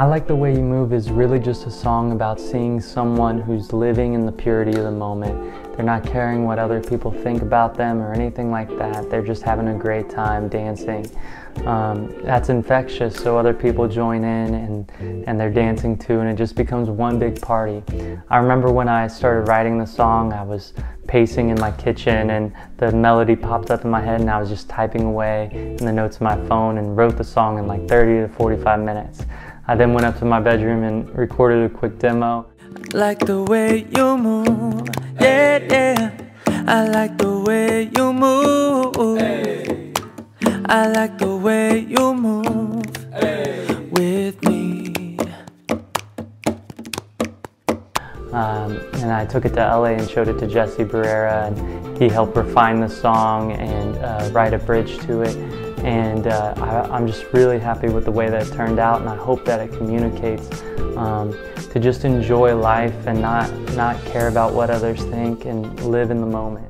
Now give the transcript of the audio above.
I Like the Way You Move is really just a song about seeing someone who's living in the purity of the moment. They're not caring what other people think about them or anything like that. They're just having a great time dancing. Um, that's infectious, so other people join in and, and they're dancing too, and it just becomes one big party. I remember when I started writing the song, I was pacing in my kitchen and the melody popped up in my head and I was just typing away in the notes of my phone and wrote the song in like 30 to 45 minutes. I then went up to my bedroom and recorded a quick demo. Like the way you move, yeah, yeah. I like the way you move. Hey. I like the way you move hey. with me. Um, and I took it to LA and showed it to Jesse Barrera, and he helped refine the song and uh, write a bridge to it and uh, I, am just really happy with the way that it turned out and I hope that it communicates um, to just enjoy life and not, not care about what others think and live in the moment.